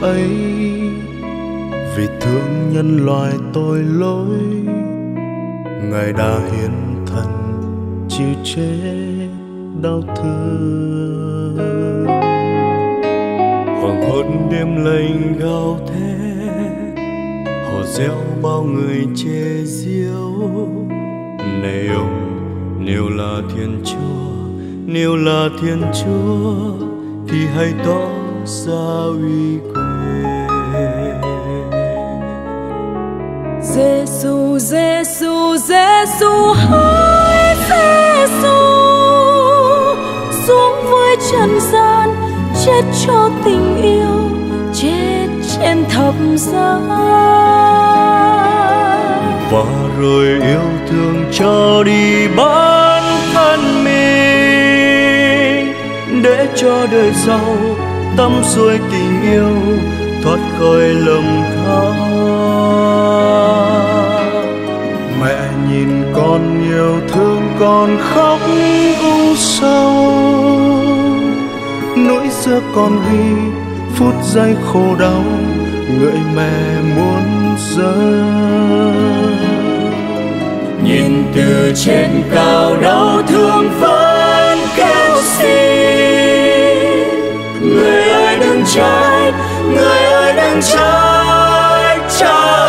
ấy muốn rơi nhìn từ trên cao đau thương vẫn kêu xin. Người ơi đừng trái người ơi đừng trái trách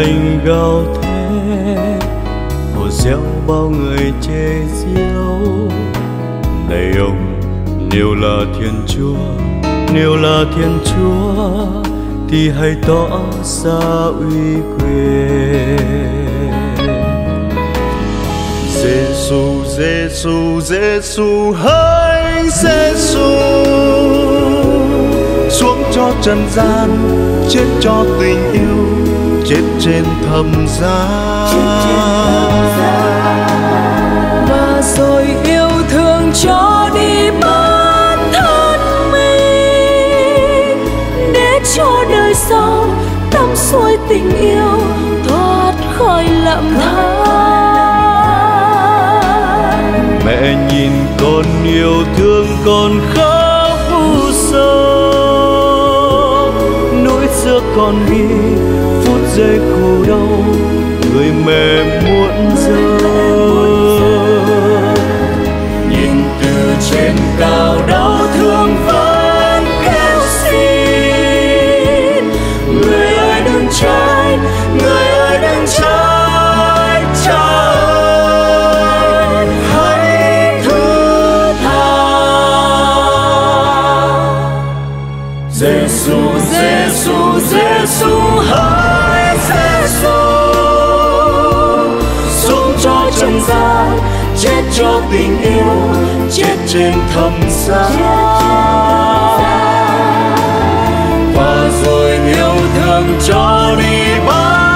anh gào thét hồ gieo bao người chê diêu này ông, nếu là thiên chúa, nếu là thiên chúa, thì hãy tỏ ra uy quyền. Giêsu Giêsu Giêsu hỡi Giêsu xuống cho trần gian, chết cho tình yêu chết trên thầm giá và rồi yêu thương cho đi bản thân mình. Để cho đời sau tâm xuôi tình yêu thoát khỏi lầm than. Mẹ nhìn con yêu thương con khóc Con xưa ghi phút giây khổ đau, người mẹ muộn rơi nhìn từ trên cao đau cho tình yêu chết trên thầm xa, và rồi yêu thương cho đi bao.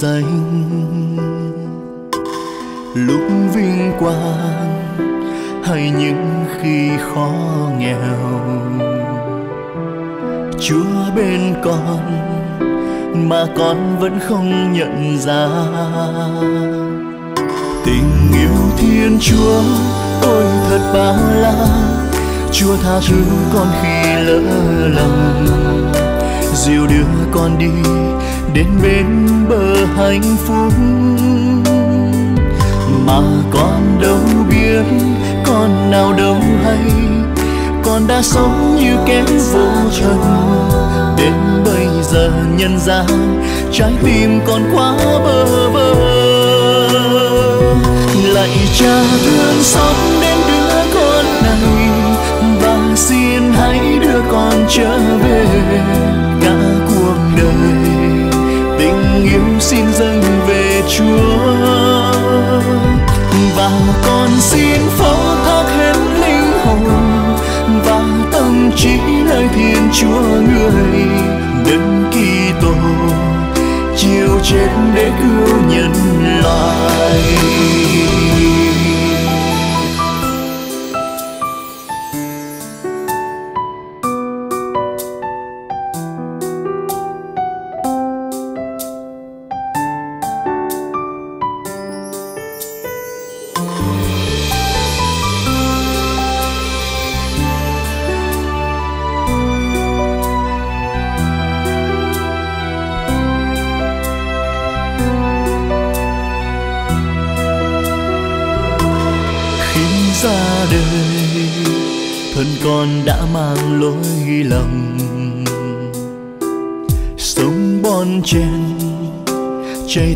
Danh lúc vinh quang hay những khi khó nghèo, chúa bên con mà con vẫn không nhận ra. Tình yêu thiên chúa ôi thật bao la. Chúa tha thứ con khi lỡ lầm dìu đưa con đi đến bên bờ hạnh phúc. Mà con đâu biết con nào đâu hay, con đã sống như kẻ vô trần. Đến bây giờ nhân gian trái tim còn quá bơ vơ. Lạy cha thương xót đến đứa con này, và xin hãy đưa con trở về. Xin dâng về chúa. Và con xin phó thác hết linh hồn và tâm trí nơi thiên chúa người đấng Kitô chịu chết để cứu nhân loại.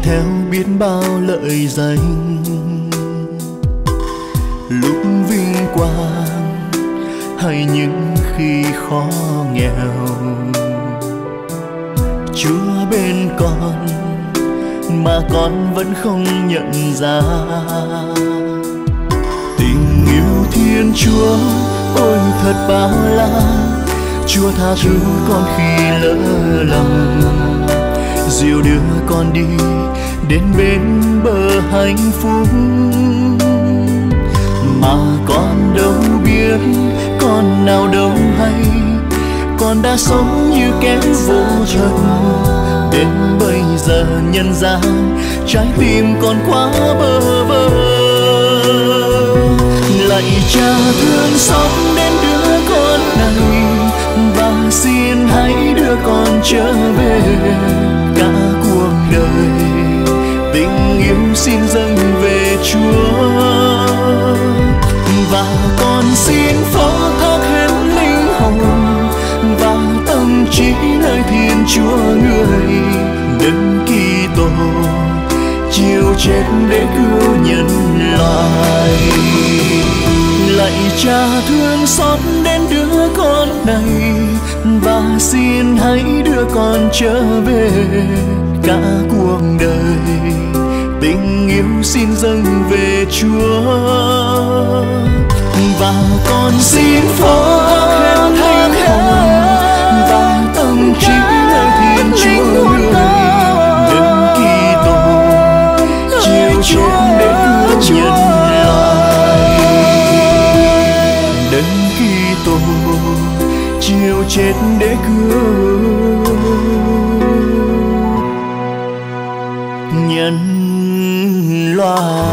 Theo biết bao lợi danh lúc vinh quang hay những khi khó nghèo. Chúa bên con mà con vẫn không nhận ra. Tình yêu thiên chúa ôi thật bao la. Chúa tha thứ con khi lỡ lòng diều đưa con đi đến bên bờ hạnh phúc. Mà con đâu biết con nào đâu hay, con đã sống như kẻ vô trần. Đến bây giờ nhân gian, trái tim còn quá bơ vơ. Lạy cha thương sống đến xin hãy đưa con trở về cả cuộc đời. Tình yêu xin dâng về chúa. Và con xin phó thác hết linh hồn và tâm trí nơi thiên chúa người đấng Kitô chịu chết để cứu nhân loại. Lạy cha thương xót đến đứa con này và xin hãy đưa con trở về cả cuộc đời. Tình yêu xin dâng về chúa và con xin phó thác linh hồn và tâm trí chịu chết để cứu. Nhân loại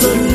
the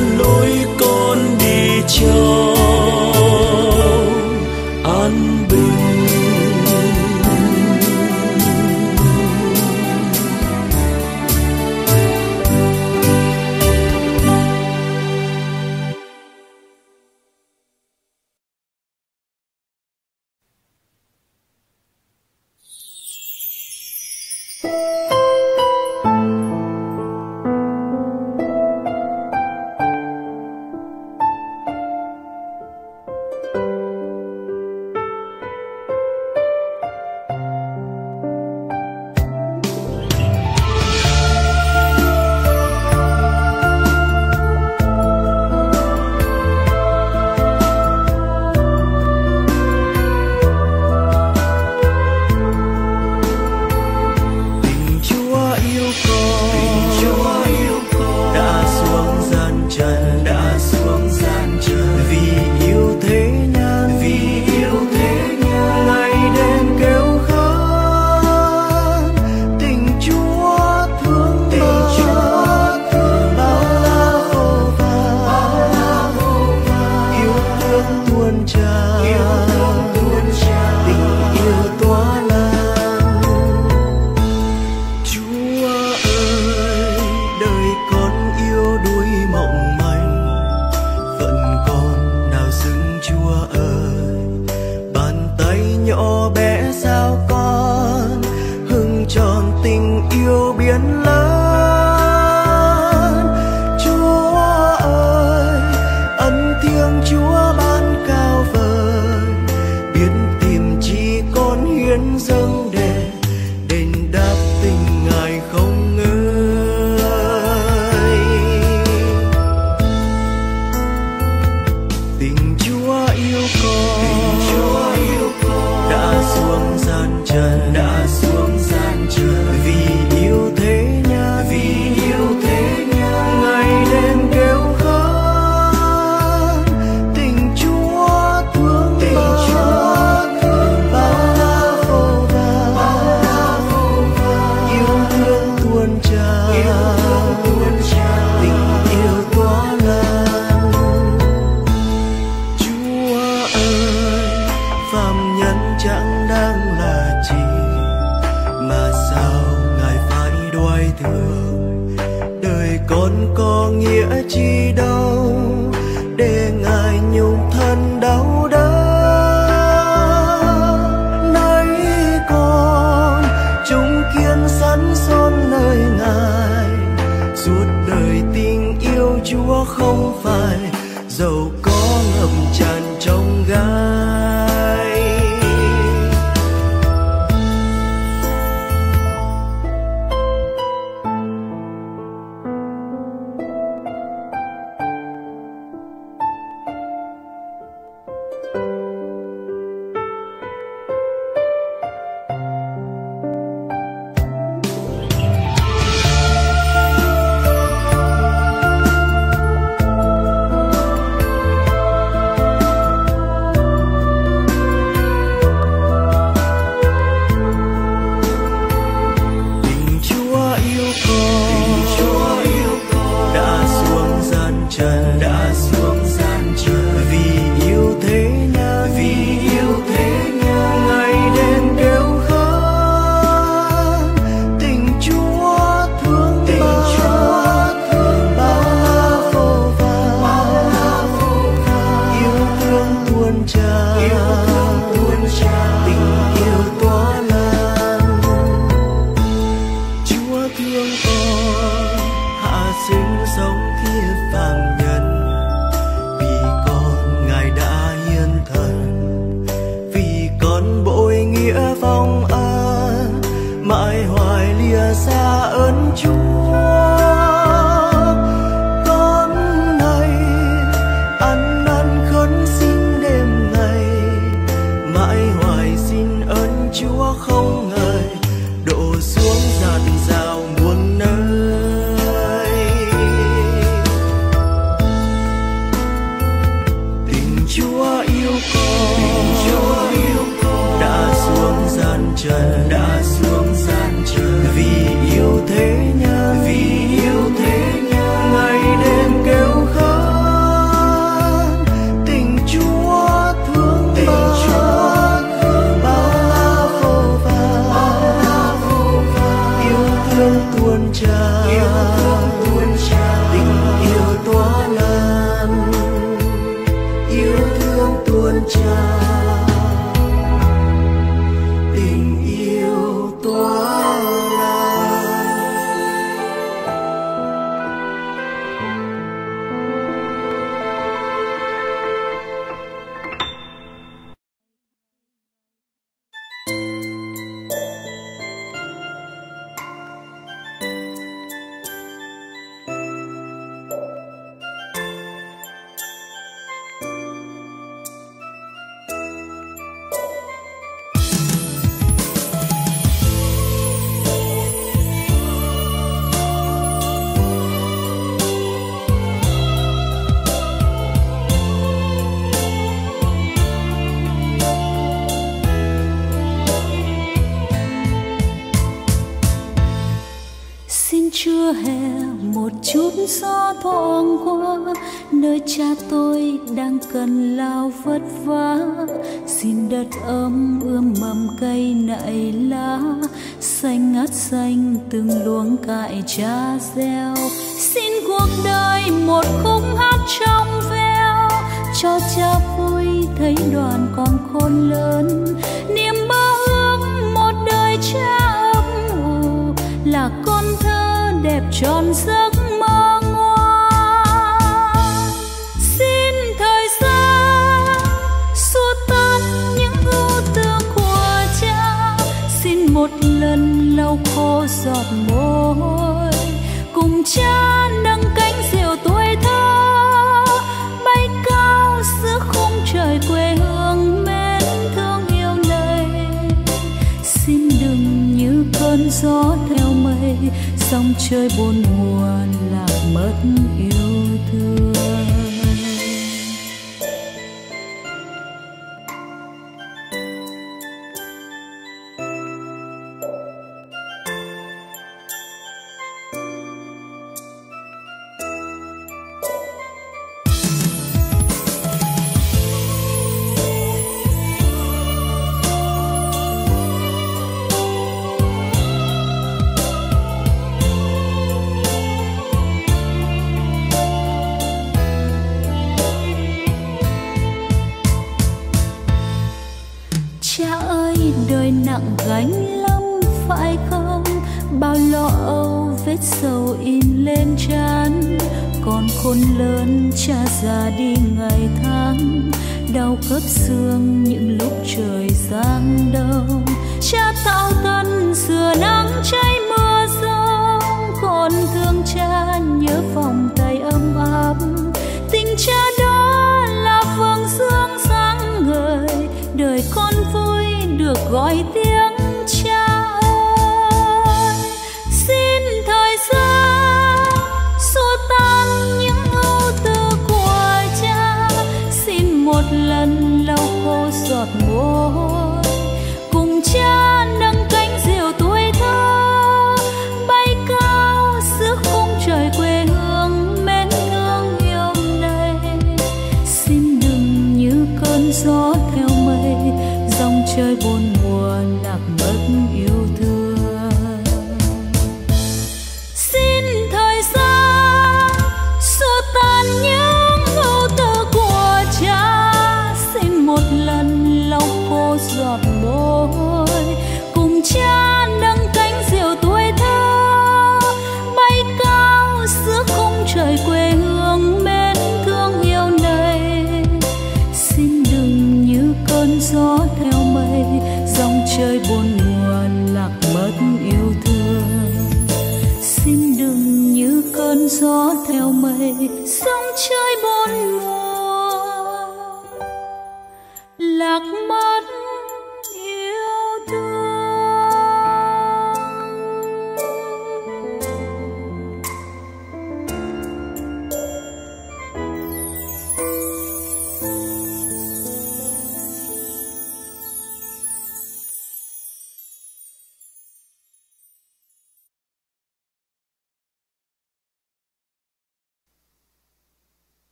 trong chơi buồn buồn là mất yêu thương.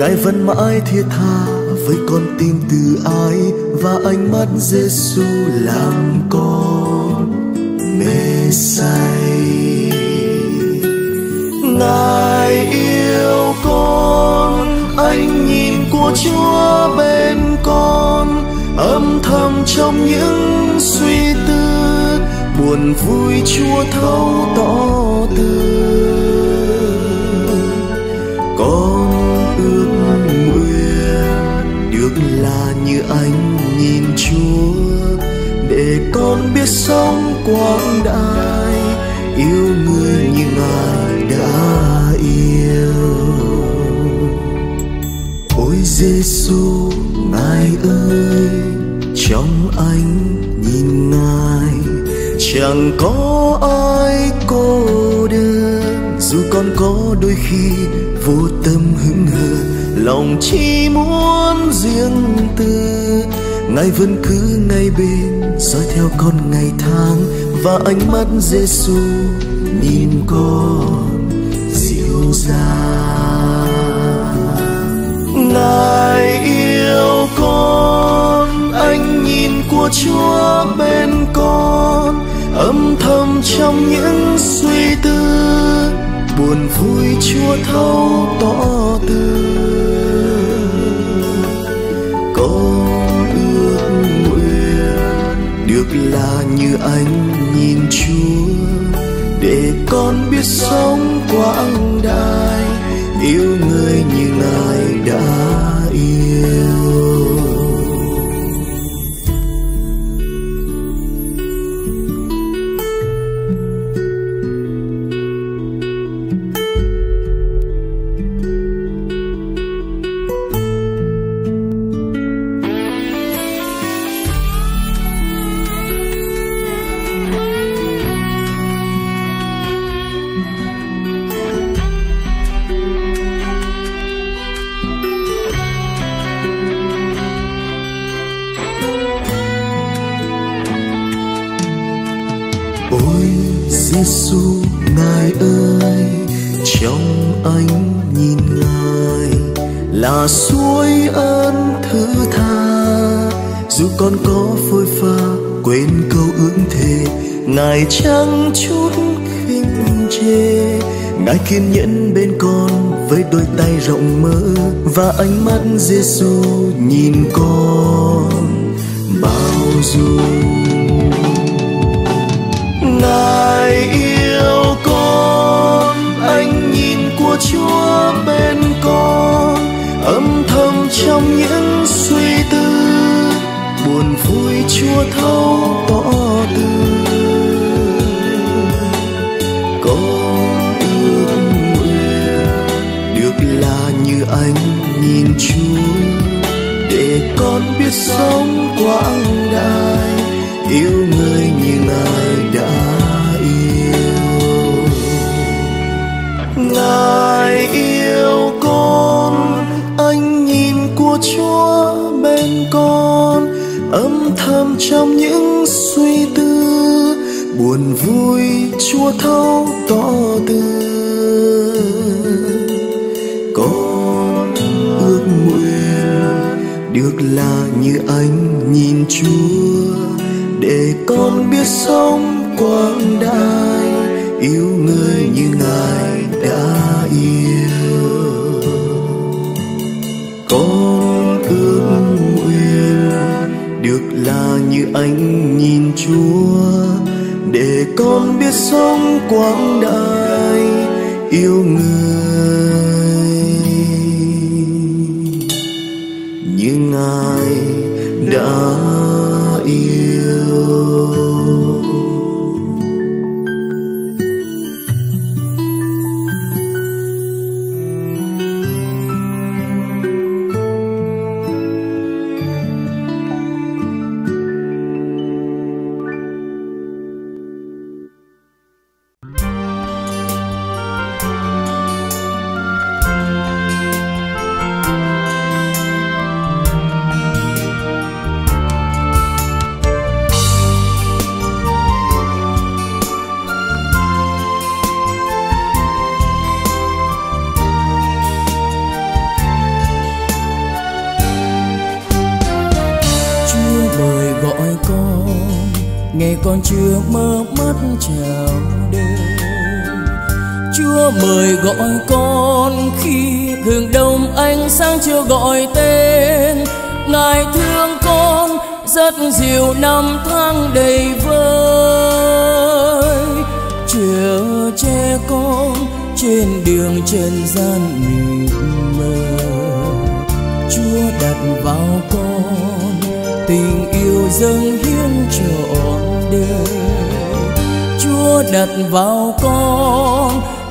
ngài vẫn mãi thiết tha với con tim từ ai và ánh mắt Giêsu làm con mê say. Ngài yêu con anh nhìn của chúa bên con, âm thầm trong những suy tư, buồn vui chúa thấu tỏ tường chúa, để con biết sống quang đại yêu người như ngài đã yêu. Ôi giêsu ngài ơi, trong anh nhìn ngài, chẳng có ai cô đơn. Dù con có đôi khi vô tâm hững hờ, lòng chỉ muốn riêng tư ngài vẫn cứ ngay bên, dõi theo con ngày tháng, và ánh mắt Giêsu nhìn con dịu dàng. Ngài yêu con anh nhìn của chúa bên con, âm thầm trong những suy tư, buồn vui chúa thấu tỏ tường là như anh nhìn chúa. Để con biết sống quãng đời yêu người như ngài đã ánh mắt Giêsu nhìn con bao dung sống quãng đời yêu người như ngài đã yêu. Ngài yêu con anh nhìn của chúa bên con, âm thầm trong những suy tư, buồn vui chúa thấu tỏ tường là như anh nhìn chúa, để con biết sống quang đại yêu người như ngài đã yêu. Con ước nguyện được là như anh nhìn chúa, để con biết sống quang đại yêu người. Đã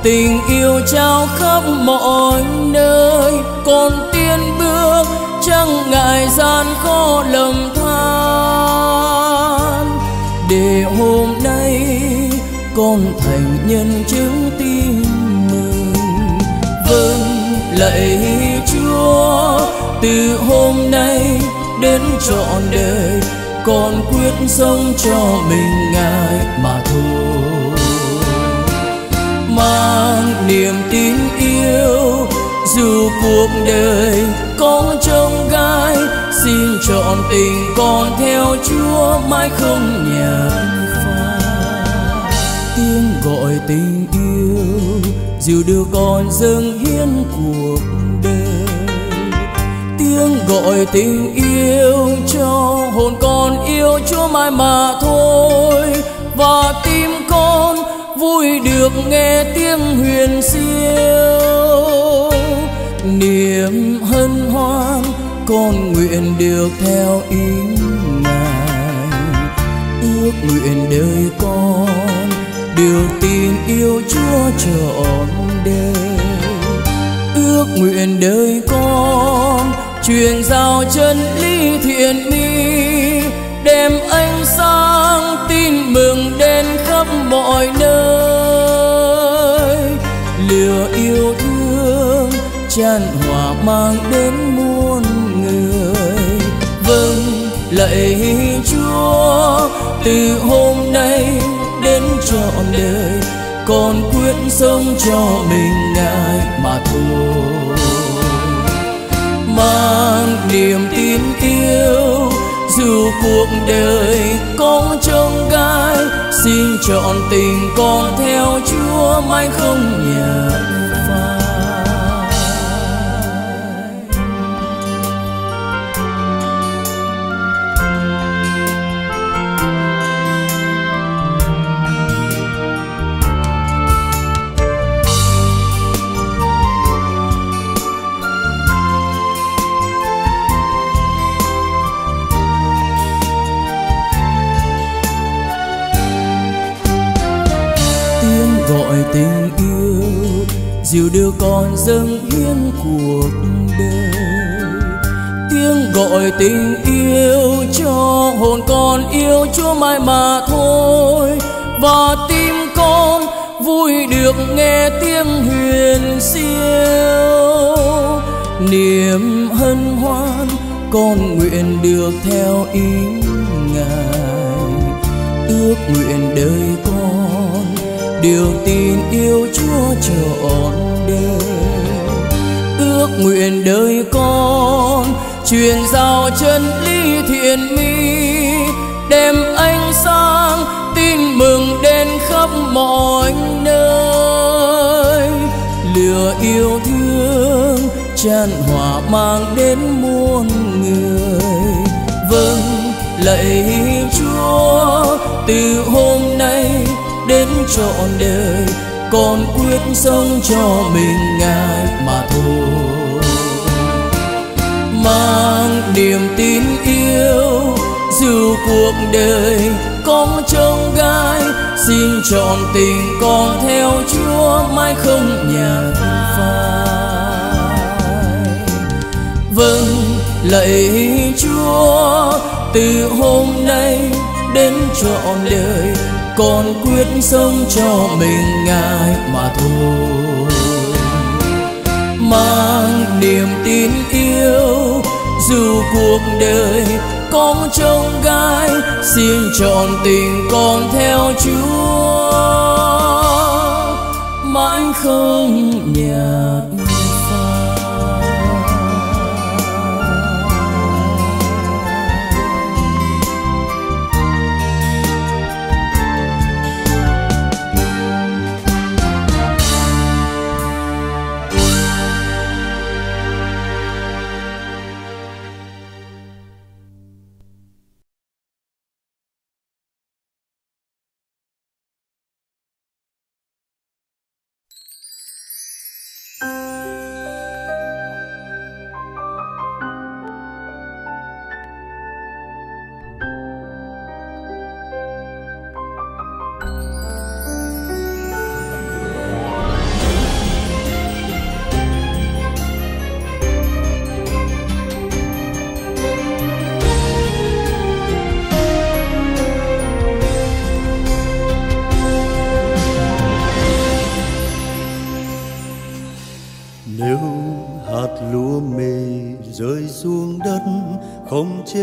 tình yêu trao khắp mọi nơi. Con tiên bước, chẳng ngại gian khó lầm than. Để hôm nay, con thành nhân chứng tin mừng. Vâng lạy chúa, từ hôm nay đến trọn đời, con quyết sống cho mình ngài mà mang niềm tin yêu. Dù cuộc đời có trông gai, xin chọn tình con theo chúa, mãi không nhạt phai. Tiếng gọi tình yêu, dù đưa con dâng hiến cuộc đời. Tiếng gọi tình yêu cho hồn con yêu chúa mãi mà thôi. Và tiếng vui được nghe tiếng huyền siêu niềm hân hoan con nguyện được theo ý ngài. Ước nguyện đời con được tin yêu chúa trọn đời. Ước nguyện đời con truyền giao chân lý thiện mi, đem ánh sáng tin mừng đến khắp mọi nơi. Lửa yêu thương tràn hòa mang đến muôn người. Vâng lạy chúa, từ hôm nay đến trọn đời, con quyết sống cho mình ngài mà thôi. Mang niềm tin yêu, dù cuộc đời có trông gai xin chọn tình con theo chúa mãi không nhạt. Tình yêu, dìu đưa con dâng hiến cuộc đời. Tiếng gọi tình yêu cho hồn con yêu chúa mãi mà thôi. Và tim con vui được nghe tiếng huyền siêu. Niềm hân hoan con nguyện được theo ý ngài. Ước nguyện đời con điều tin yêu chúa trọn đời ước nguyện đời con, truyền giao chân lý thiện mi, đem ánh sáng tin mừng đến khắp mọi nơi. Lửa yêu thương tràn hòa mang đến muôn người. Vâng lạy chúa, từ hôm nay đến trọn đời, con quyết sống cho mình ngài mà thôi. Mang niềm tin yêu dù cuộc đời có trông gai, xin chọn tình con theo chúa mãi không nhà phai. Vâng lạy chúa, từ hôm nay đến trọn đời còn quyết sống cho mình ngài mà thôi. Mang niềm tin yêu dù cuộc đời con trông gai, xin chọn tình con theo chúa. Mãi không nhạt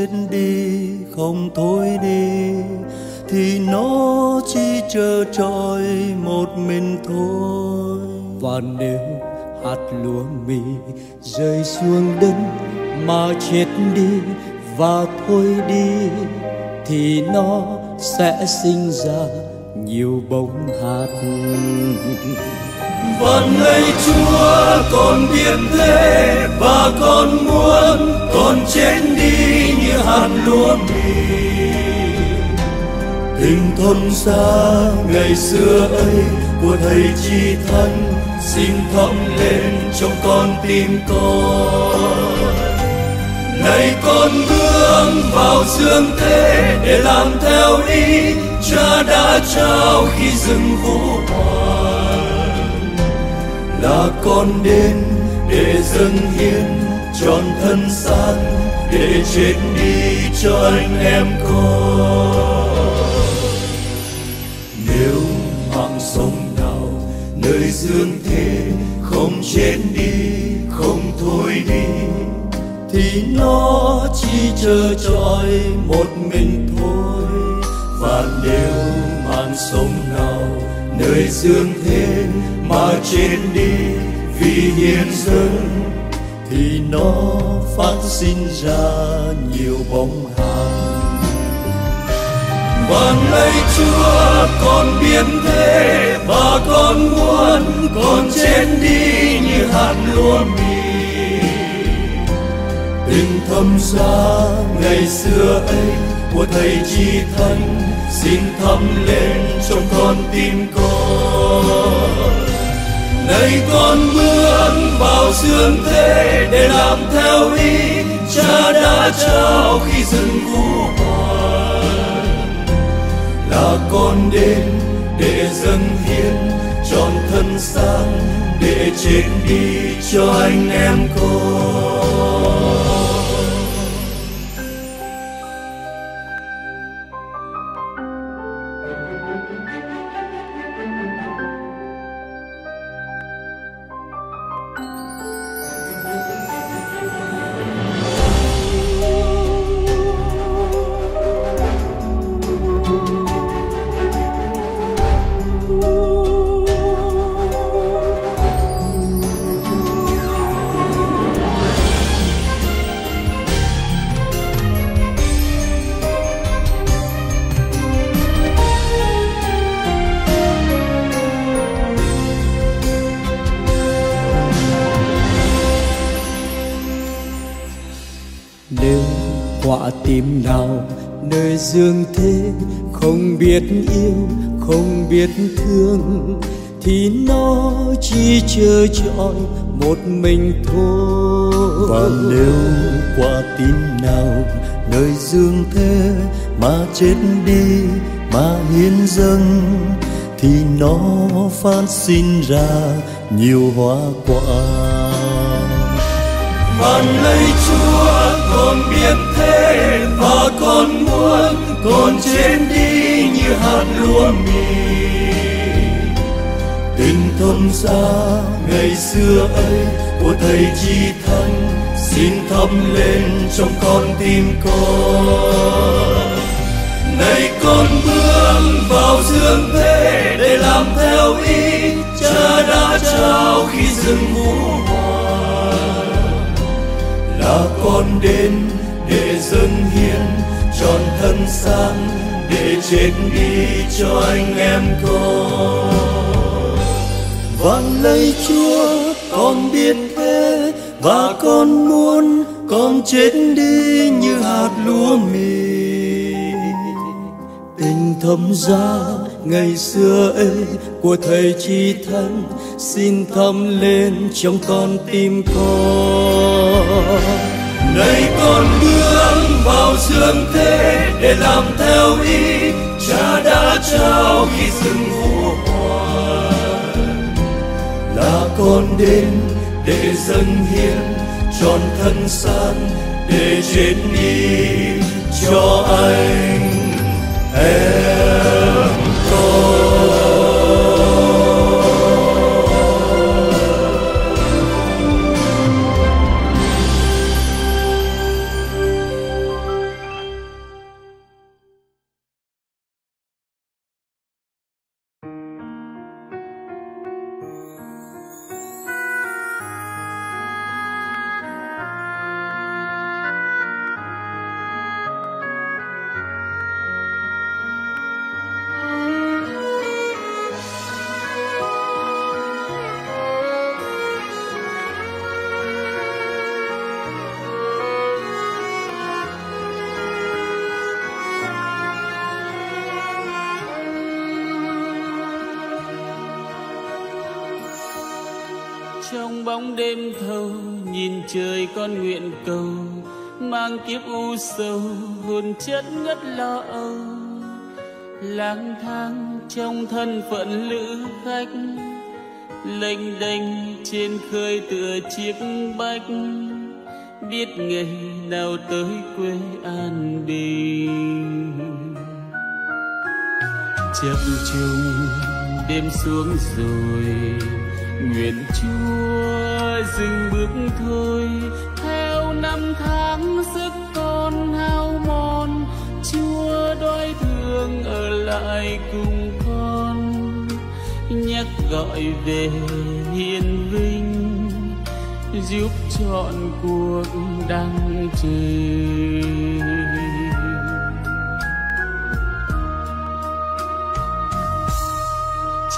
chết đi, không thôi đi, thì nó chỉ chờ trời một mình thôi. Và nếu hạt lúa mì rơi xuống đất mà chết đi và thôi đi, thì nó sẽ sinh ra nhiều bông hạt vẫn lấy Chúa con biết thế và con muốn con chết đi như hạt lúa mì. Tình thôn xa ngày xưa ấy của thầy chi thân xin thấm lên trong con tim con. Này con bước vào dương thế để làm theo ý cha đã trao khi rừng vũ hoàng là con đến để dâng hiến trọn thân xác, để chết đi cho anh em con. Nếu mạng sống nào nơi dương thế không chết đi, không thôi đi, thì nó chỉ chờ trọi một mình thôi. Và nếu mạng sống nào nơi dương thế mà chết đi vì hiến dâng thì nó phát sinh ra nhiều bóng hàng vâng, và lạy Chúa, con biết thế và con muốn, con chết đi như hạt lúa mì. Tình thâm xa ngày xưa ấy, của thầy chi thân xin thấm lên trong con tim con này con bước vào dương thế để làm theo ý cha đã trao khi dừng vũ hoàn là con đến để dâng hiến trọn thân xác, để chết đi cho anh em con. Biết yêu không biết thương thì nó chỉ chờ chọi một mình thôi. Và nếu quả tim nào nơi dương thế mà chết đi mà hiến dâng thì nó phát sinh ra nhiều hoa quả. Van lạy chúa con biết thế và con muốn con chết đi như hạt lúa mì. Tình thâm xa ngày xưa ấy, của thầy chi thân xin thấm lên trong con tim con. Này con bước vào dương thế để làm theo ý cha đã trao khi rừng vũ hoàn là con đến để dâng hiến trọn thân sang để chết đi cho anh em con. Vâng lạy chúa, con biết thế, và con muốn con chết đi như hạt lúa mì tình thâm giá ngày xưa ấy của thầy chi thân, xin thấm lên trong con tim con. Này con bước bao dương thế để làm theo ý cha đã trao khi rừng vô hoàng là con đến để dâng hiến trọn thân xác để chết đi cho anh em. Trong thân phận lữ khách, lênh đênh trên khơi tựa chiếc bách. Biết ngày nào tới quê an bình. Chập trùng, đêm xuống rồi, nguyện chúa dừng bước thôi. Theo năm tháng sức con hao mòn, chúa đói thương ở lại cùng nhắc gọi về hiền vinh, giúp chọn cuộc đăng trời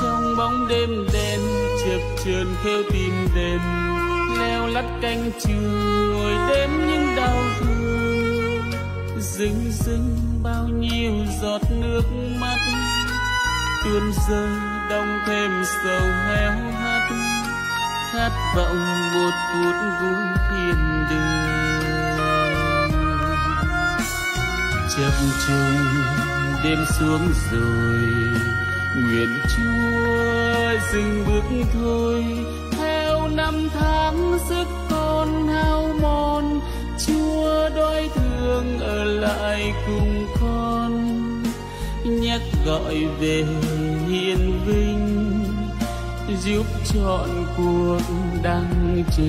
trong bóng đêm đen chập chờn theo tim đêm leo lắt canh trường ngồi đêm những đau thương. Rưng rưng bao nhiêu giọt nước mắt tuôn rơi đông thêm sầu héo hắt khát vọng một phút vui thiên đường. Chập trùng đêm xuống rồi, nguyện chúa dừng bước thôi. Theo năm tháng sức con hao mòn, chúa đói thương ở lại cùng con nhắc gọi về hiền vinh giúp chọn cuộc đang chờ.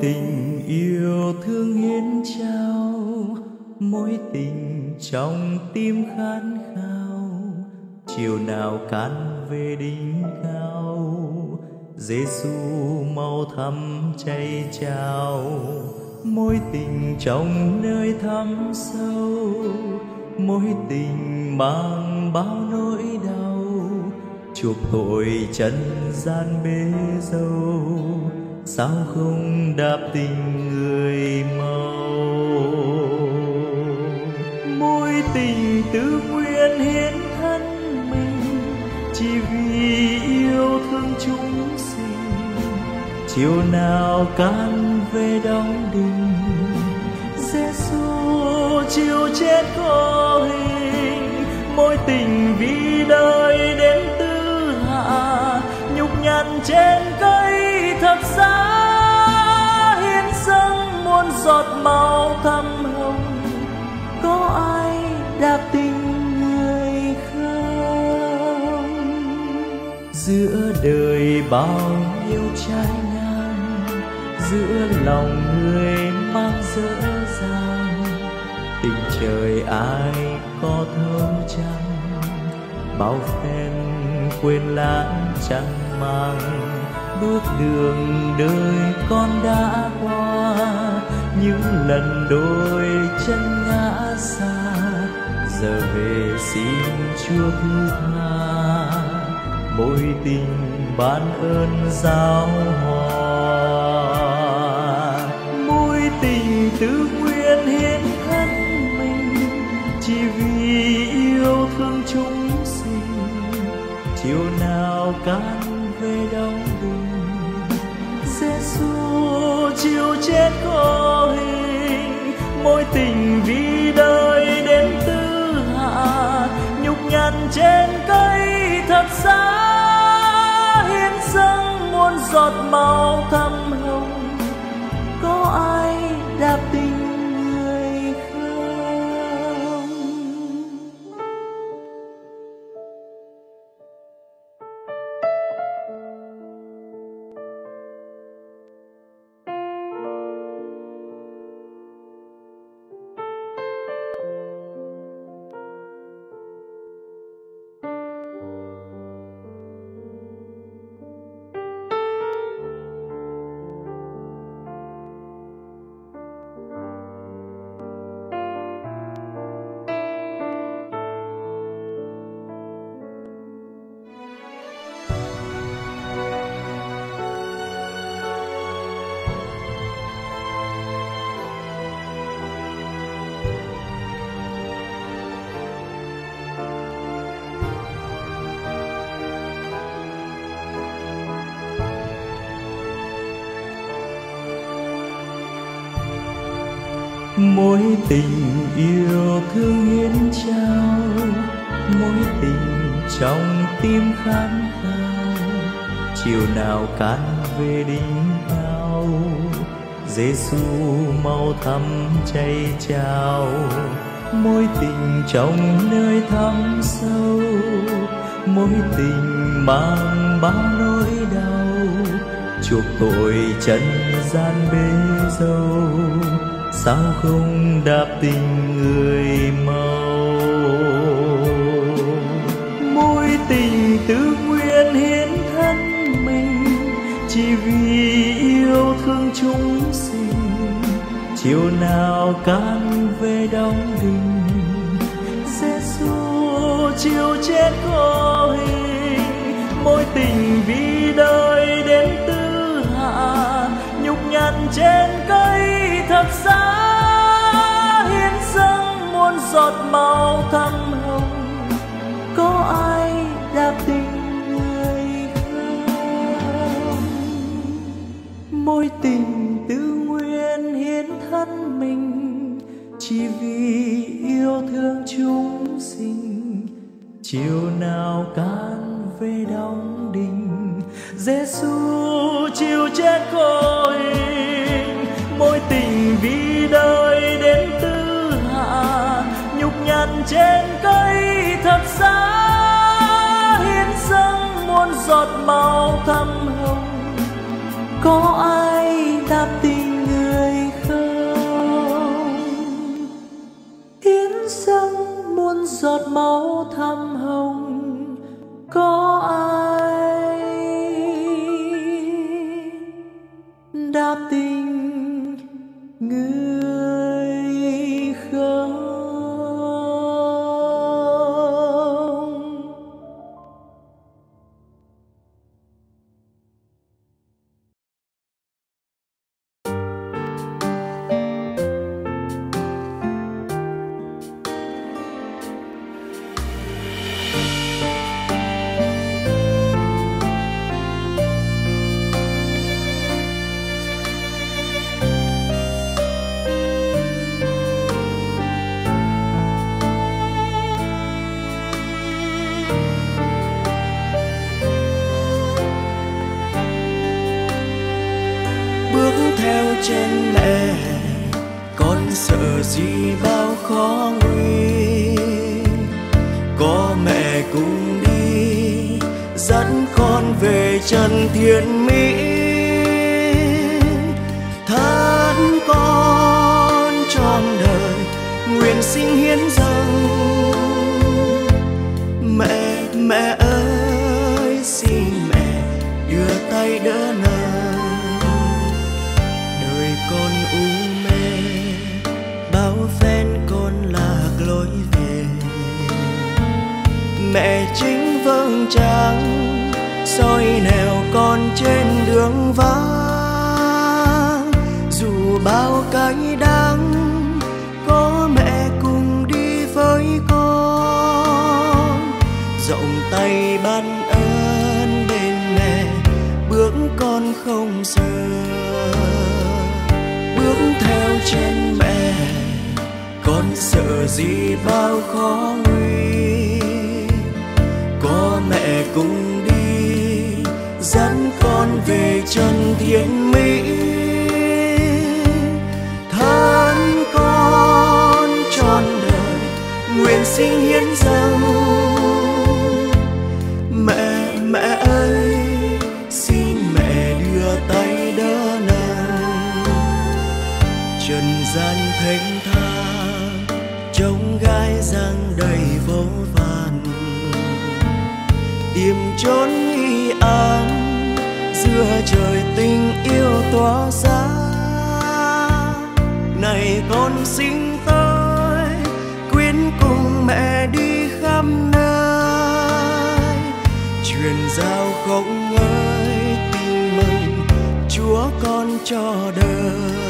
Tình yêu thương hiến trao, mối tình trong tim khát khao. Chiều nào can về đỉnh cao Giêsu mau thăm chay chào. Mối tình trong nơi thắm sâu, mối tình mang bao nỗi đau. Chuộc tội trần gian bế dâu sao không đạp tình người mau mối tình tứ nguyên hiến thân mình, chỉ vì yêu thương chúng sinh. Chiều nào can về đóng đình Giêsu chiều chết có hình. Mối tình vì đời đến tư hạ, nhục nhằn trên cây thập giá hiến dâng muôn giọt máu thắm hồng. Có ai đạp tình người không? Giữa đời bao nhiêu trái ngang, giữa lòng người mang dở dang tình trời ai có thấu chăng? Bao phen quên lãng chẳng mang bước đường đời con đã qua. Những lần đôi chân ngã xa, giờ về xin chúa thứ tha. Mối tình ban ơn giáo hòa. Mối tình tứ nguyện hiến thân mình, chỉ vì yêu thương chúng sinh. Chiều nào can chiều chết khô hình, mối tình vì đời đến tư hạ, nhục nhằn trên cây thật xa hiến dâng muôn giọt máu thắm tình yêu thương hiến trao mối tình trong tim khát khao. Chiều nào can về đỉnh cao Giêsu mau thăm chay chào mối tình trong nơi thắm sâu, mối tình mang bao nỗi đau. Chuộc tội trần gian bế dâu sao không đạp tình người mau? Mối tình tự nguyên hiến thân mình, chỉ vì yêu thương chúng sinh. Chiều nào can về đóng đình sẽ xu chiều chết có hình. Mối tình vì đời đến tư hạ, nhục nhằn trên cây thập giá hiến dâng muôn giọt máu thắm hồng. Có ai đã tình người không mối tình tư nguyên hiến thân mình, chỉ vì yêu thương chúng sinh. Chiều nào can về đóng đình Giêsu chiều chết có giọt ngọc ơi tin mừng chúa con cho đời.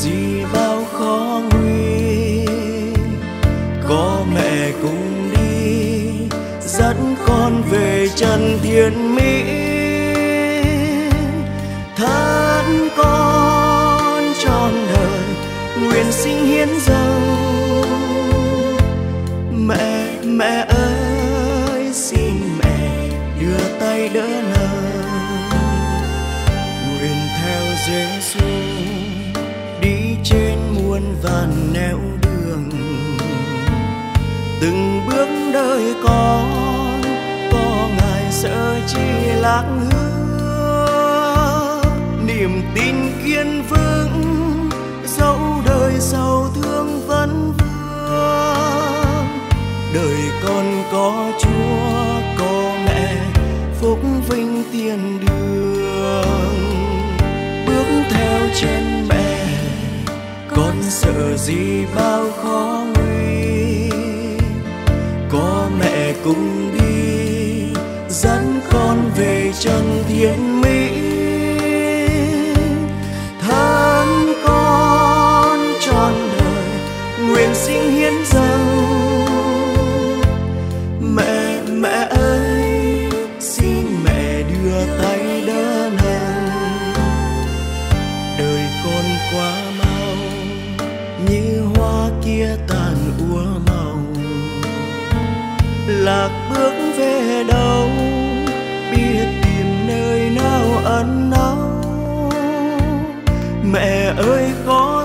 gì bao khó nguy. Có mẹ cùng đi dẫn con về trần thiên mỹ. Thân con trọn đời, nguyện sinh hiến dâng. Mẹ mẹ ơi, xin mẹ đưa tay đỡ vàn nẻo đường. Từng bước đời con, có ngày sẽ chi lạc hứa. Niềm tin kiên vững, dẫu đời giàu thương vẫn vương. Đời con có chúa, có mẹ, phúc vinh tiền đường. Bước theo trên mẹ sợ gì bao khó nguy. Có mẹ cùng đi, dẫn con về chân thiên mỹ. về đâu biết tìm nơi nào ẩn náu. Mẹ ơi con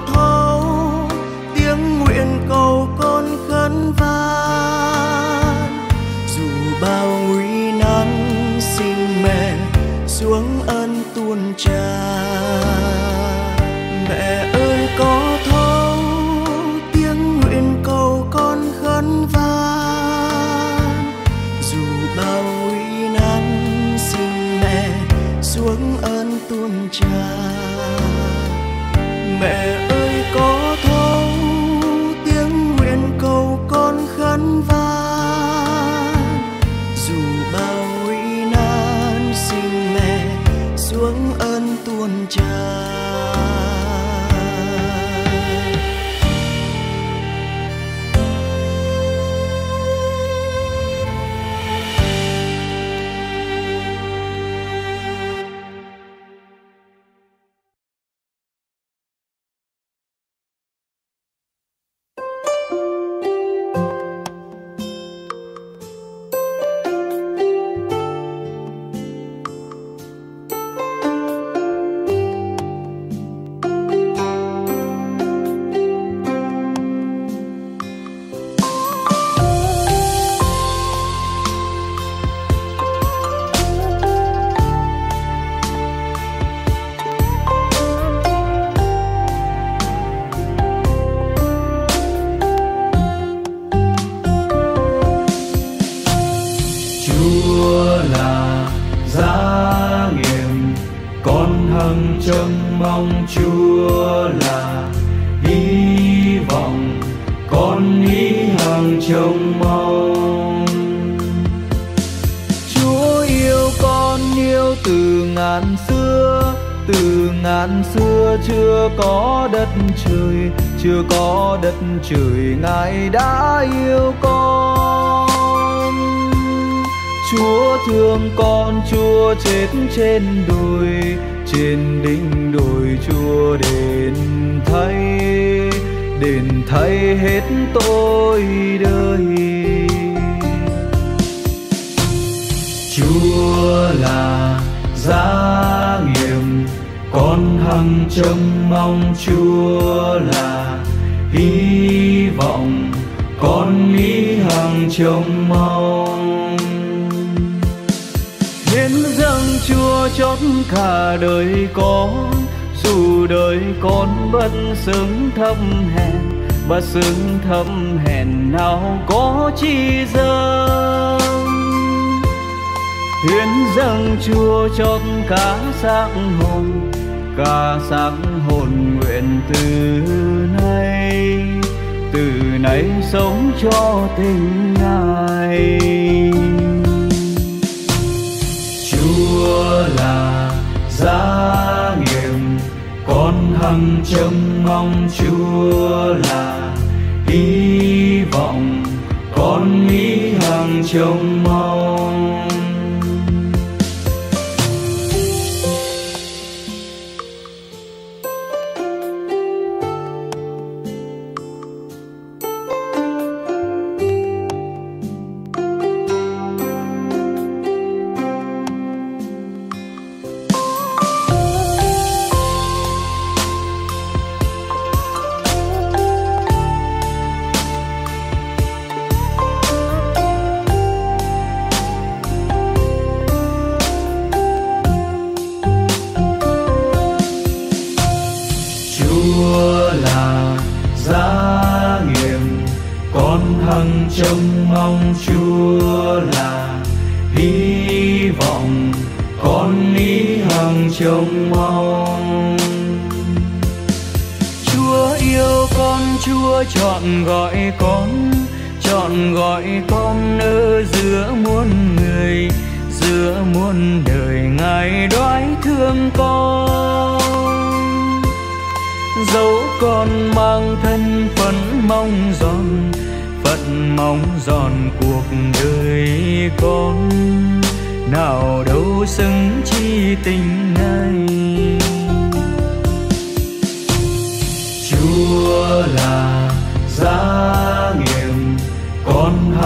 trên đồi trên đỉnh đồi chùa đền thay đền thay hết tôi chót cả đời con dù đời con bất xứng thâm hèn bất xứng thâm hèn nào có chi dâng. Hiến dâng chúa chót cả xác hồn, cả xác hồn nguyện từ nay từ nay sống cho tình ngài. Hằng trông mong chúa là hy vọng. Con nghĩ hằng trông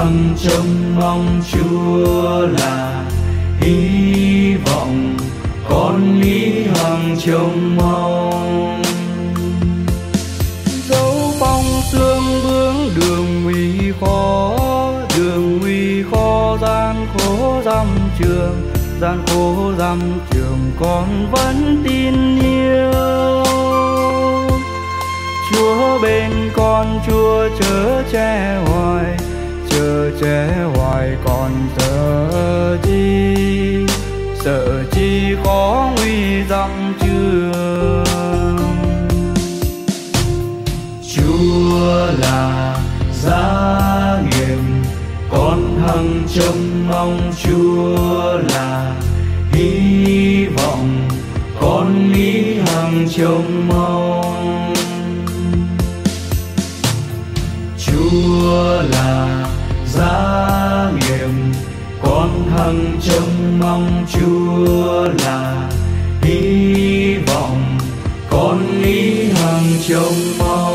hằng trông mong chúa là hy vọng, con lý hằng trông mong. Dấu phong sương bướng đường nguy khó, đường nguy khó, gian khổ dăm trường, gian khổ dăm trường con vẫn tin yêu. Chúa bên con, chúa chớ che hoài chở che hoài còn sợ chi? Sợ chi có nguy dặm trường chúa là giá nghiệm con hằng trông mong chúa là hy vọng, con lý hằng trông mong. Chúa là giá nghiệm con hằng trông mong chúa là hy vọng. Con ý hằng trông mong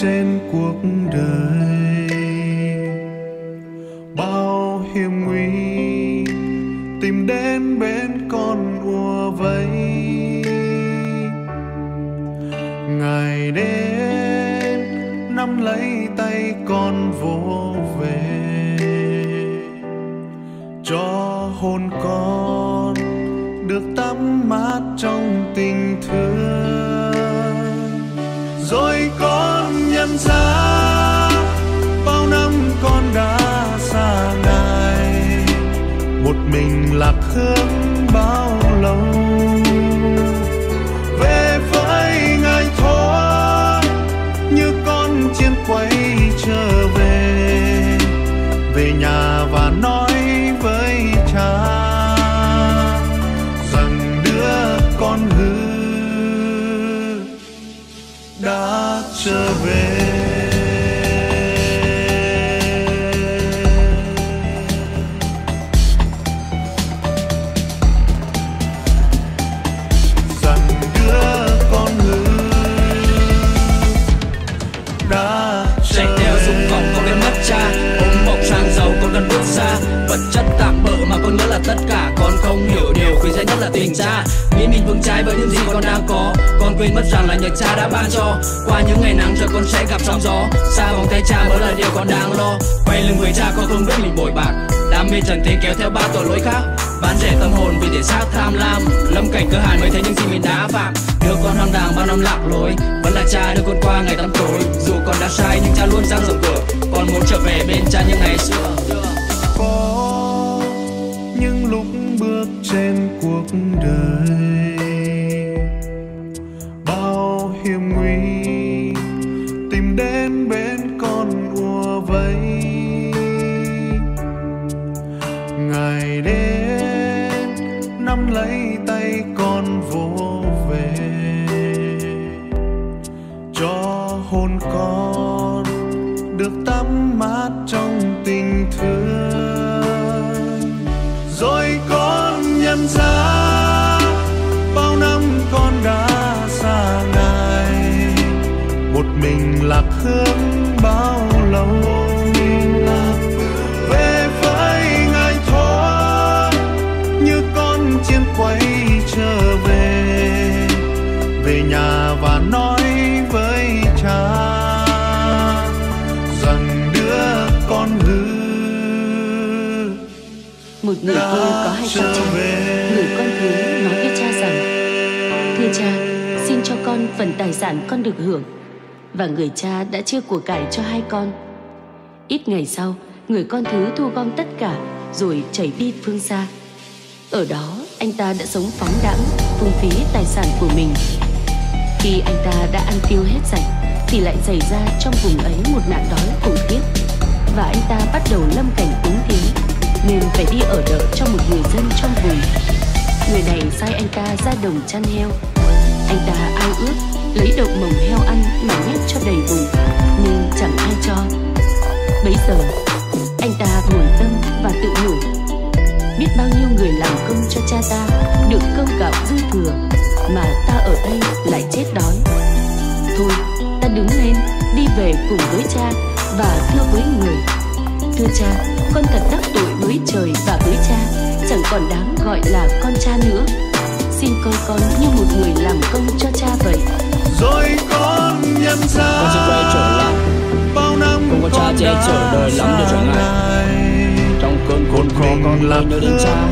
trên cuộc tình cha nghĩ mình vững trái với những gì con đang có. Con quên mất rằng là nhờ cha đã ban cho. Qua những ngày nắng rồi con sẽ gặp sóng gió. Xa vòng tay cha mới là điều con đang lo. Quay lưng với cha con không biết mình bội bạc. Đam mê trần thế kéo theo ba tội lỗi khác. Bán rẻ tâm hồn vì thể xác tham lam. Lâm cảnh cơ hàn mới thấy những gì mình đã phạm. Đưa con hoang đàng bao năm lạc lối. Vẫn là cha đưa con qua ngày tăm tối. Dù con đã sai, nhưng cha luôn dang rộng cửa. Con muốn trở về bên cha như ngày xưa. Trên cuộc đời. Một người vợ có hai con trai Người con thứ nói với cha rằng Thưa cha Xin cho con phần tài sản con được hưởng. Và người cha đã chia của cải cho hai con. Ít ngày sau Người con thứ thu gom tất cả Rồi chảy đi phương xa. Ở đó anh ta đã sống phóng đãng Phung phí tài sản của mình. Khi anh ta đã ăn tiêu hết sạch Thì lại xảy ra trong vùng ấy một nạn đói khủng khiếp. Và anh ta bắt đầu lâm cảnh túng thiếu nên phải đi ở đợi cho một người dân trong vùng. Người này sai anh ta ra đồng chăn heo. Anh ta ao ước lấy đậu mồng heo ăn mà nhét cho đầy bụng, Nhưng chẳng ai cho. Bấy giờ anh ta buồn tâm và tự nhủ Biết bao nhiêu người làm công cho cha ta Được cơm gạo dư thừa Mà ta ở đây lại chết đói. Thôi ta đứng lên Đi về cùng với cha Và thưa với người. Thưa cha Con thật đắc tội với trời và với cha Chẳng còn đáng gọi là con cha nữa. Xin coi con như một người làm công cho cha vậy. Rồi con nhận ra Con sẽ quay trở lại. bao năm có cha con che đã chở đời lắm để trở ngại. ngại. trong cơn khốn khó con luôn nhớ đến cha.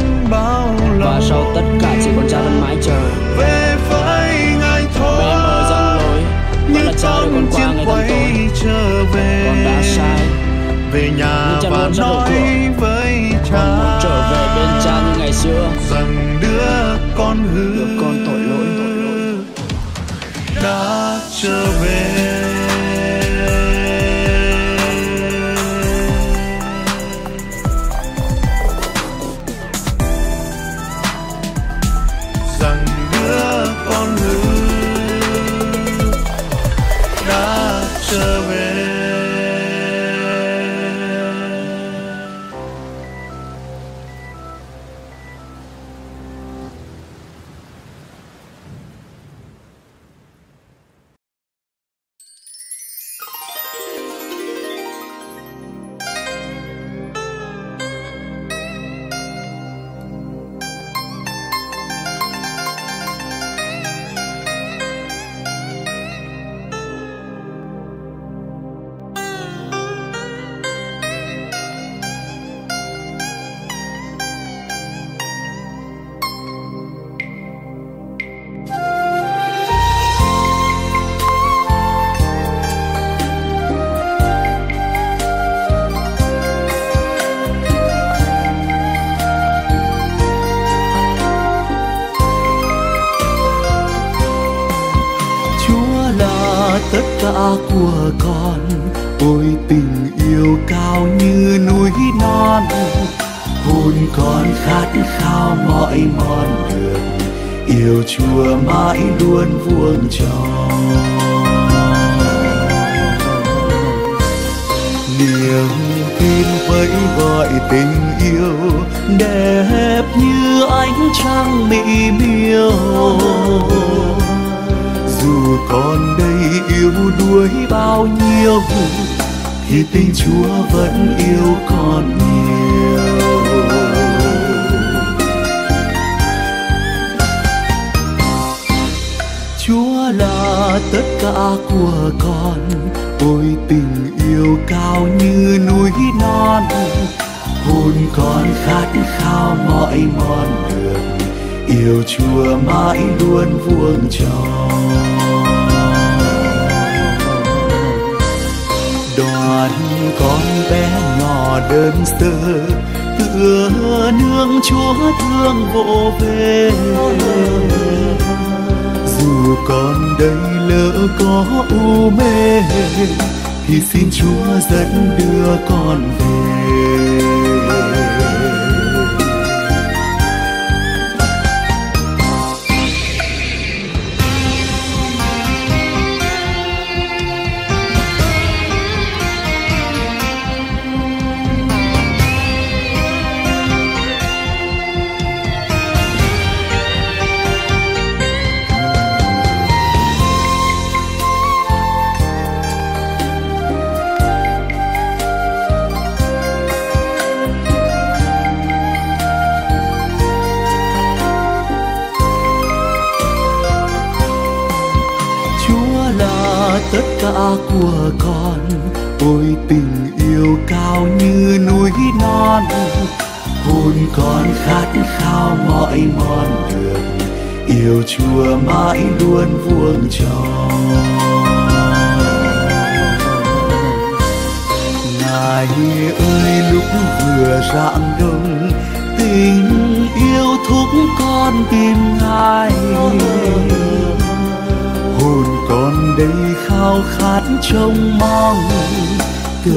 và sau tất cả chỉ còn cha vẫn mãi chờ. Về với ngài thôi về mở rộng lối. Vẫn như là cha con con qua ngày quay tối. trở về. Con đã sai về nhà cha và nói với cha con muốn trở về bên cha như ngày xưa. rằng đứa con hư đứa con tội lỗi. tội lỗi đã trở về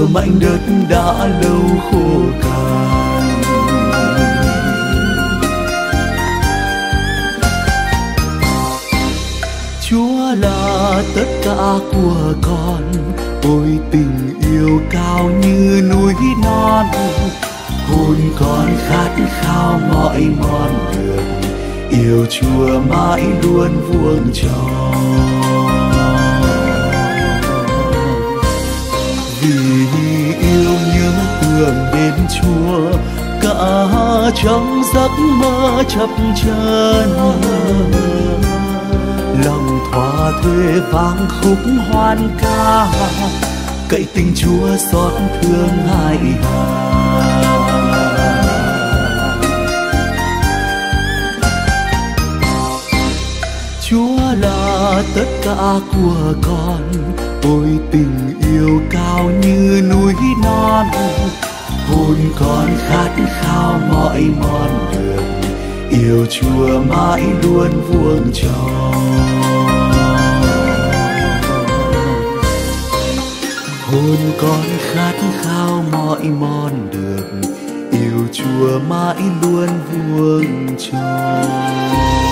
giờ mảnh đất đã lâu khô cằn chúa là tất cả của con, ôi tình yêu cao như núi non. Hồn con khát khao mọi mòn đường yêu chúa mãi luôn vuông tròn. Tưởng đến chúa cả trong giấc mơ chập chờn. Lòng thỏa thuê vang khúc hoan ca, cậy tình chúa xót thương hại hà chúa là tất cả của con, ôi tình yêu cao như núi non hồn con khát khao mọi mòn đường yêu chúa mãi luôn vuông tròn. Hồn con khát khao mọi mòn đường yêu chúa mãi luôn vuông tròn.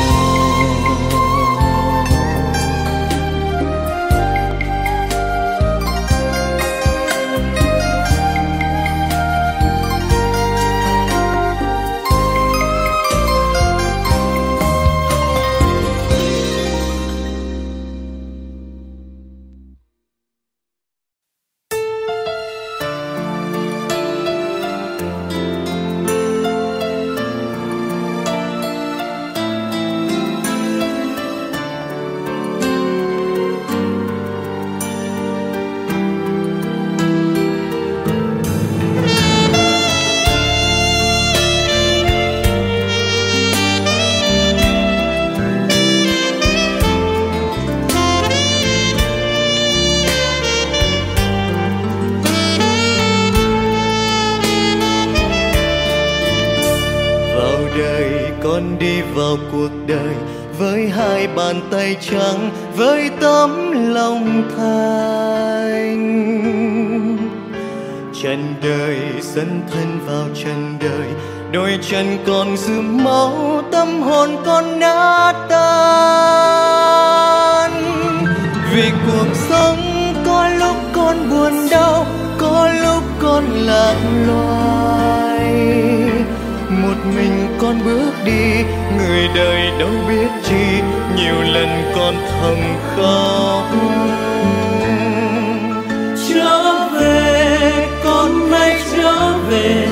Cuộc sống có lúc con buồn đau, có lúc con lạc loài. Một mình con bước đi, người đời đâu biết chi, nhiều lần con thầm khóc. Trở về, con nay trở về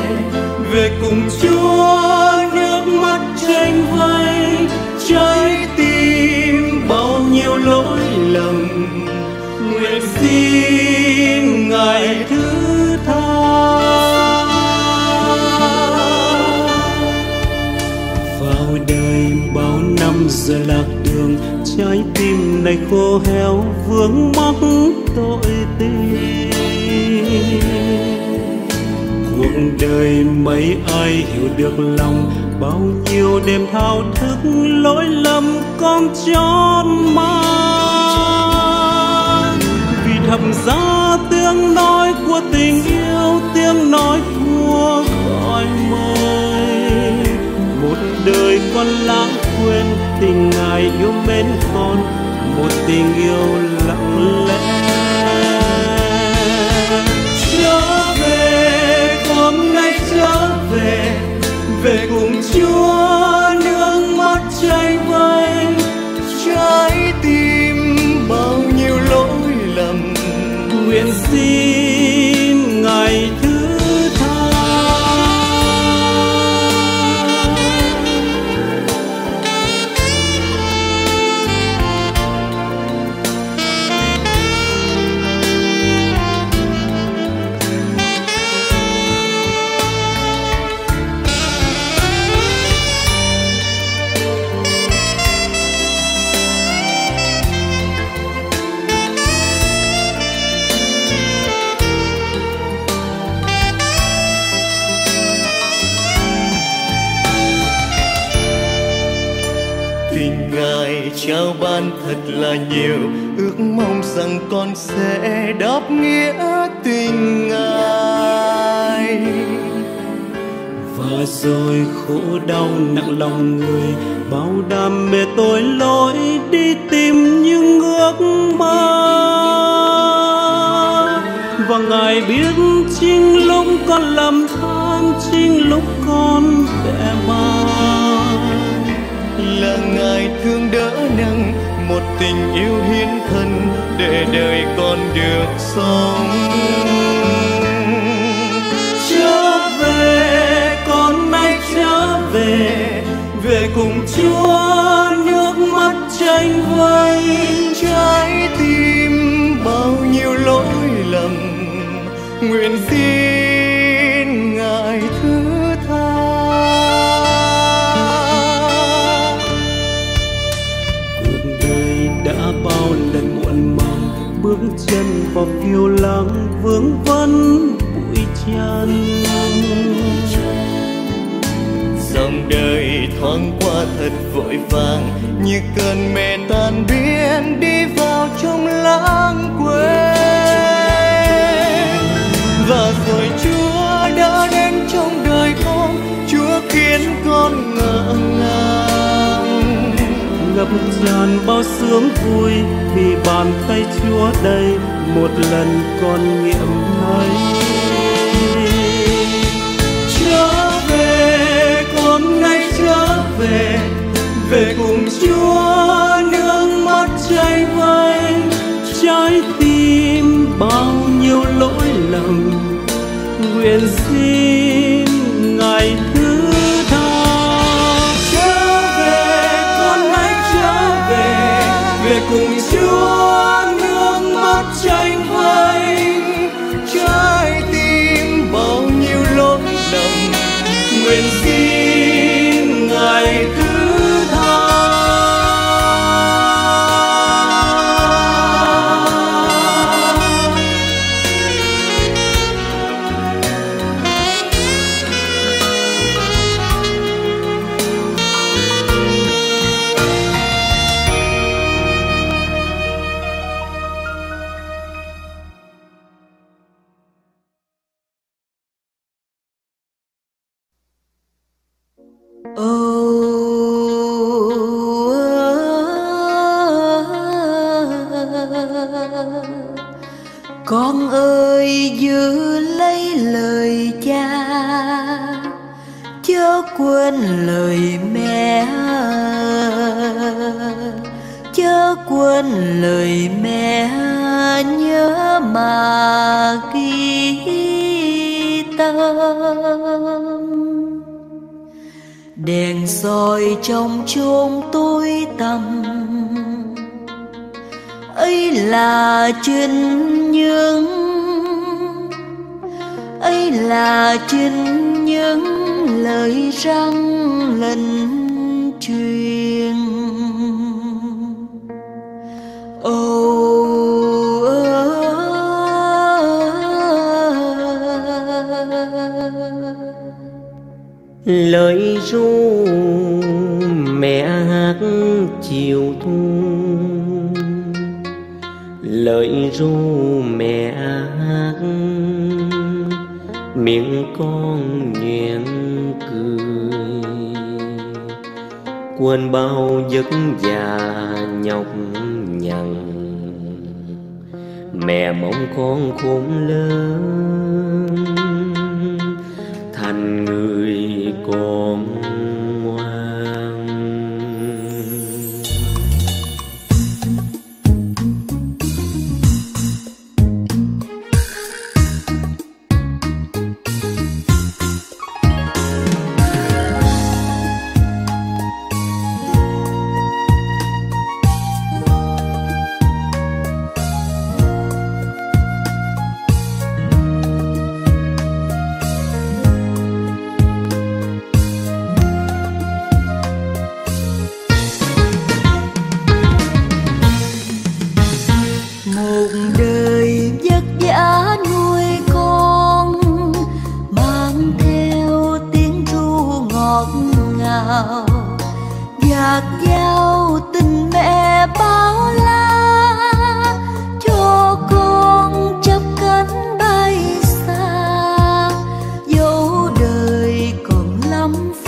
về cùng chúa, nước mắt tranh vây trái tim bao nhiêu lỗi xin ngài thứ tha. Vào đời bao năm giờ lạc đường, trái tim này khô héo, vướng mắc tội tình. Cuộc đời mấy ai hiểu được lòng, bao nhiêu đêm thao thức lỗi lầm con chót mang thầm giá tiếng nói của tình yêu, tiếng nói của gọi mời một đời con lãng quên tình ngài yêu mến con, một tình yêu lặng lẽ. Trở về, hôm nay trở về về cùng chúa, nước mắt cháy vơi nguyện con sẽ đáp nghĩa tình ngài. Và rồi khổ đau nặng lòng người, bao đam mê tội lỗi đi tìm những ước mơ. Và ngài biết chính lúc con lầm than, chính lúc con bẽ mang. Là ngài thương đỡ nâng một tình yêu được sống. Trở về, con nay trở về về cùng chúa, nước mắt tranh vây trái tim bao nhiêu lỗi lầm, nguyện xin và phiêu lãng vương vấn bụi trần dòng đời thoáng qua thật vội vàng, như cơn mê tan biến đi vào trong lãng quên. Và rồi chúa đã đến trong đời con, chúa khiến con ngỡ ngàng ngập tràn bao sướng vui vì bàn tay chúa đây một lần con nghiệm thấy trở về, con nay trở về về cùng chúa nước mắt cháy vơi trái tim bao nhiêu lỗi lầm, nguyện xin còn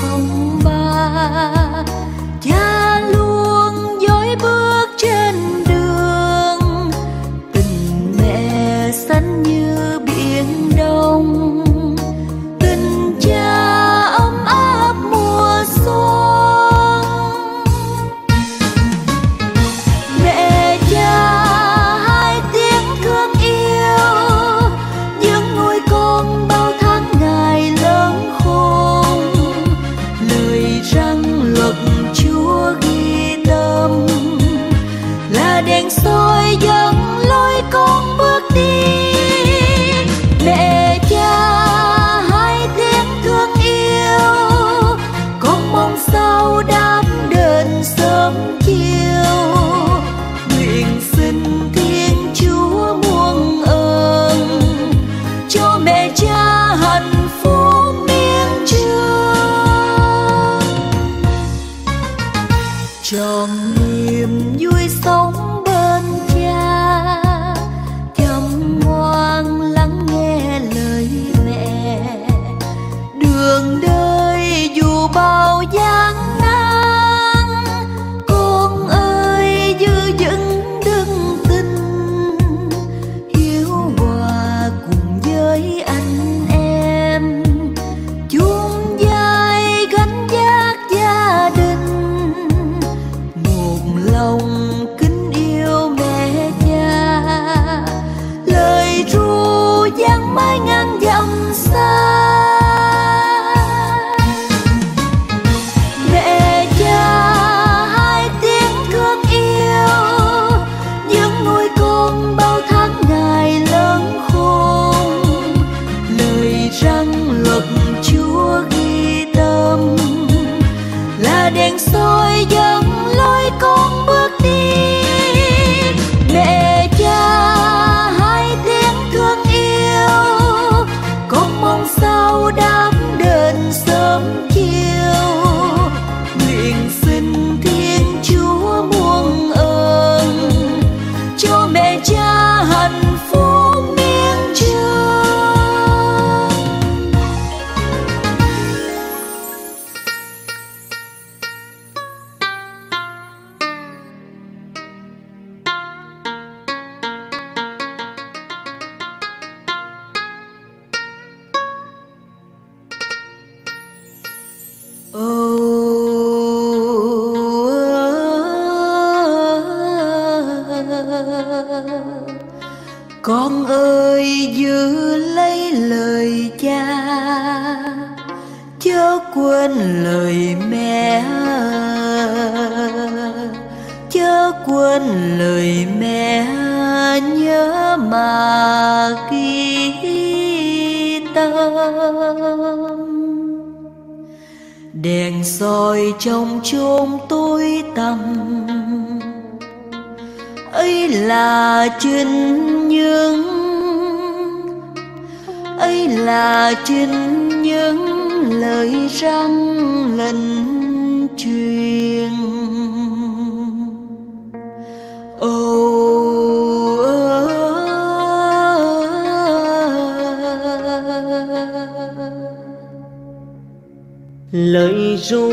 lời ru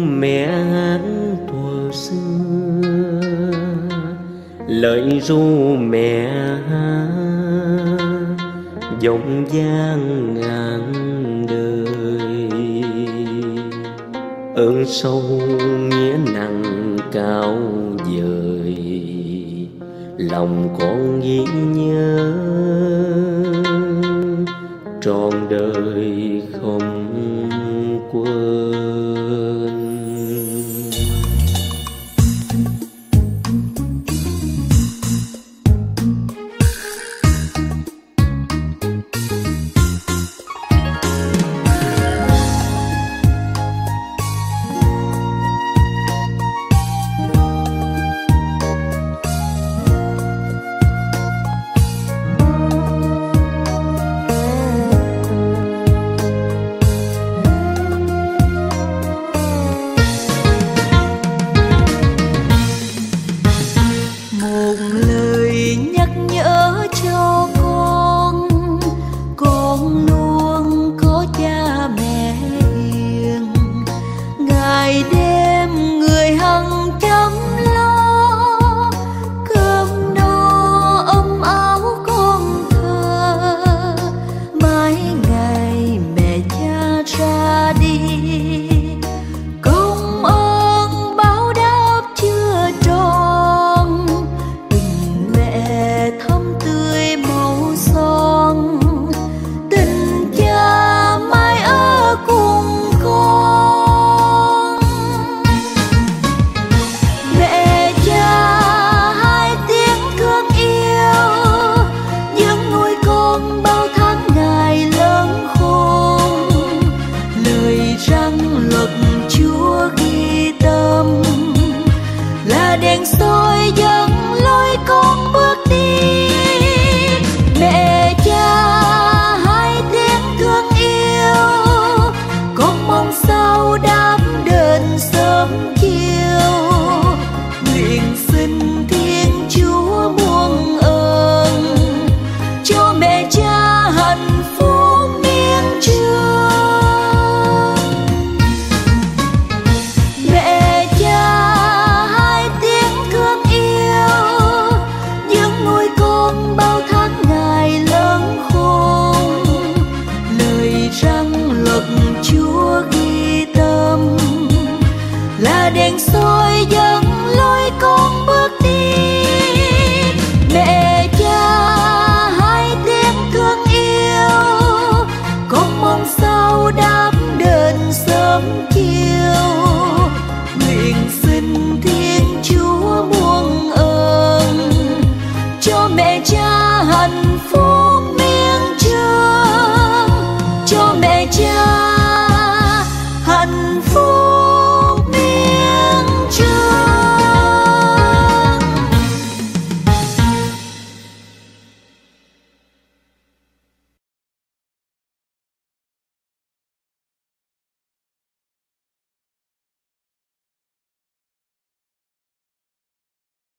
mẹ hát thuở xưa. Lời ru mẹ hát dòng gian ngàn đời. Ơn sâu nghĩa nặng cao vời, lòng con ghi nhớ trọn đời.